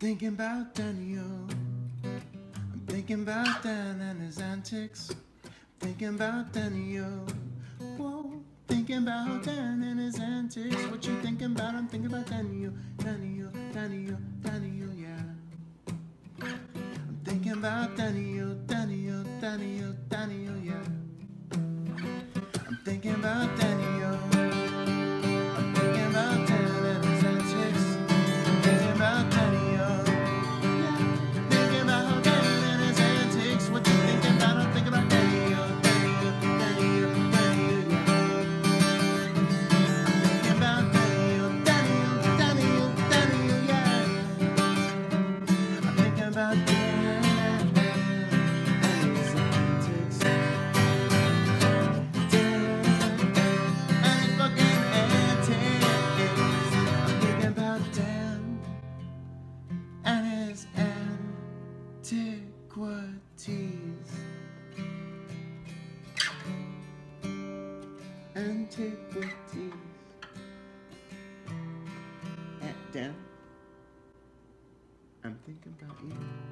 Thinking about Daniel. I'm thinking about Dan and his antics. Thinking about Daniel. Whoa. Thinking about Dan and his antics. What you thinking about? I'm thinking about Daniel. Daniel, Daniel, Daniel, yeah. I'm thinking about Daniel, antiquities. Antiquities. Eh, Dan, I'm thinking about you.